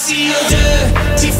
see your dirty